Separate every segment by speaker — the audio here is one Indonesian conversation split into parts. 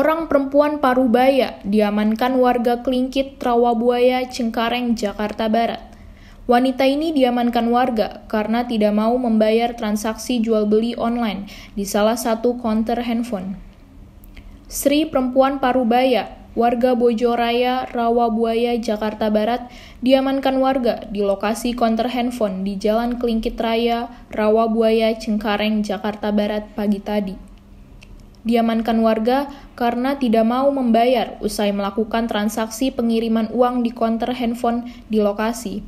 Speaker 1: Seorang perempuan parubaya diamankan warga Klingkit, Rawabuaya, Cengkareng, Jakarta Barat. Wanita ini diamankan warga karena tidak mau membayar transaksi jual beli online di salah satu konter handphone. Sri perempuan parubaya, warga Bojoraya, Rawabuaya, Jakarta Barat, diamankan warga di lokasi konter handphone di Jalan Klingkit Raya, Rawabuaya, Cengkareng, Jakarta Barat pagi tadi diamankan warga karena tidak mau membayar usai melakukan transaksi pengiriman uang di konter handphone di lokasi.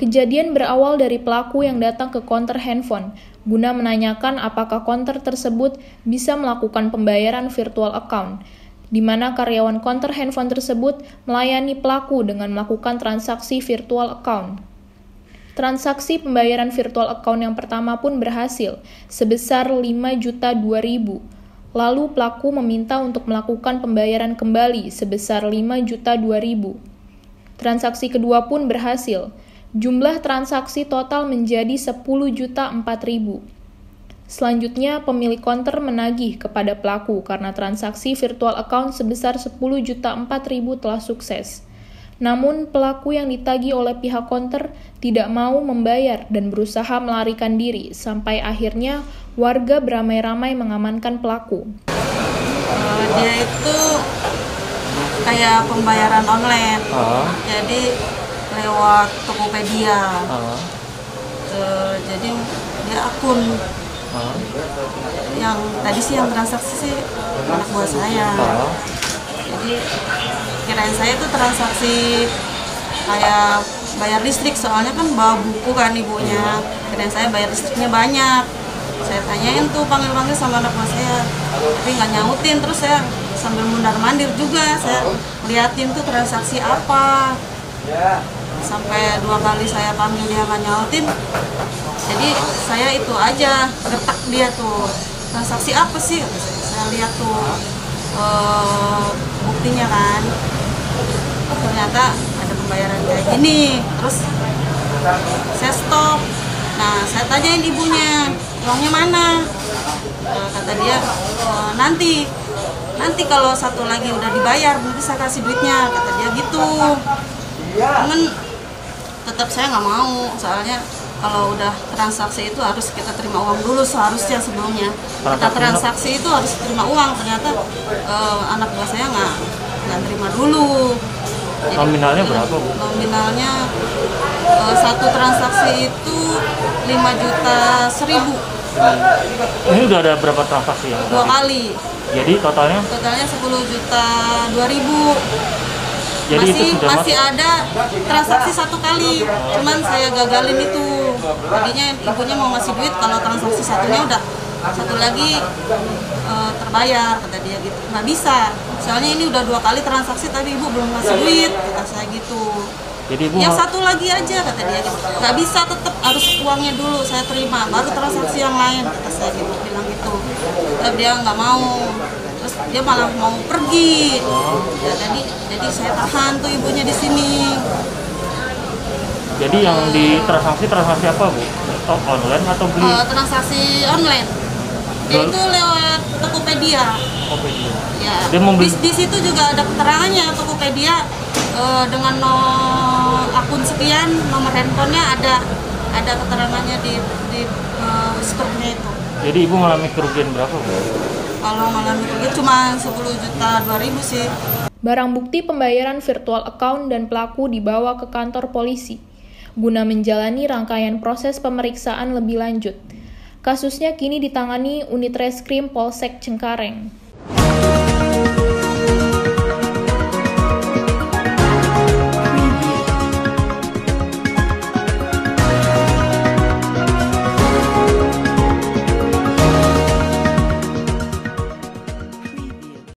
Speaker 1: Kejadian berawal dari pelaku yang datang ke konter handphone guna menanyakan apakah konter tersebut bisa melakukan pembayaran virtual account, di mana karyawan konter handphone tersebut melayani pelaku dengan melakukan transaksi virtual account. Transaksi pembayaran virtual account yang pertama pun berhasil, sebesar 5 juta 2000. Lalu pelaku meminta untuk melakukan pembayaran kembali sebesar 5 juta 2000. Transaksi kedua pun berhasil. Jumlah transaksi total menjadi 10 juta 4000. Selanjutnya, pemilik konter menagih kepada pelaku karena transaksi virtual account sebesar 10 juta 4000 telah sukses. Namun, pelaku yang ditagi oleh pihak konter tidak mau membayar dan berusaha melarikan diri, sampai akhirnya warga beramai-ramai mengamankan pelaku.
Speaker 2: Uh, dia itu kayak pembayaran online, uh. jadi lewat Tokopedia. Uh. Uh, jadi dia akun uh. yang tadi sih yang transaksi sih anak buah saya. Uh. Jadi kirain saya itu transaksi kayak bayar listrik soalnya kan bawa buku kan ibunya. Kirain saya bayar listriknya banyak. Saya tanyain tuh panggil-panggil sama anak mas saya. Tapi nggak nyautin. Terus saya sambil mundar mandir juga saya liatin tuh transaksi apa. Sampai dua kali saya panggil dia nggak nyautin. Jadi saya itu aja gertak dia tuh. Transaksi apa sih? Saya lihat tuh uh, buktinya kan ternyata ada pembayaran kayak gini. Terus saya stop. Nah saya tanyain ibunya uangnya mana? Nah, kata dia e, nanti nanti kalau satu lagi udah dibayar nanti saya kasih duitnya. Kata dia gitu. Cuman tetap saya nggak mau soalnya kalau udah transaksi itu harus kita terima uang dulu seharusnya sebelumnya. Kita transaksi itu harus terima uang ternyata uh, anak buah saya nggak nggak terima dulu
Speaker 3: jadi, nominalnya berapa bu?
Speaker 2: Nominalnya uh, satu transaksi itu 5 juta seribu.
Speaker 3: Ini udah ada berapa transaksi ya?
Speaker 2: Dua kali.
Speaker 3: Jadi totalnya?
Speaker 2: Totalnya 10 juta 2000
Speaker 3: jadi
Speaker 2: masih
Speaker 3: itu sudah
Speaker 2: masih ada transaksi satu kali cuman saya gagalin itu jadinya ibunya mau ngasih duit kalau transaksi satunya udah satu lagi uh, terbayar kata dia gitu. Nggak bisa. Soalnya ini udah dua kali transaksi tapi ibu belum ngasih duit kata saya gitu.
Speaker 3: Jadi ibu
Speaker 2: yang satu lagi aja kata dia gitu. Nggak bisa tetap harus uangnya dulu saya terima baru transaksi yang lain kata saya gitu bilang gitu. Tapi dia nggak mau. Terus dia malah mau pergi. Ya, jadi jadi saya tahan tuh ibunya di sini.
Speaker 3: Jadi yang di transaksi transaksi apa bu? online atau beli? Uh,
Speaker 2: transaksi online itu lewat Tokopedia.
Speaker 3: Tokopedia.
Speaker 2: Ya. Dia membeli... di, di situ juga ada keterangannya Tokopedia uh, dengan no, akun sekian nomor handphonenya ada ada keterangannya di di uh, store-nya itu.
Speaker 3: Jadi ibu mengalami kerugian berapa bu?
Speaker 2: Kalau mengalami kerugian cuma 10 juta 2000 sih.
Speaker 1: Barang bukti pembayaran virtual account dan pelaku dibawa ke kantor polisi guna menjalani rangkaian proses pemeriksaan lebih lanjut. Kasusnya kini ditangani Unit Reskrim Polsek Cengkareng.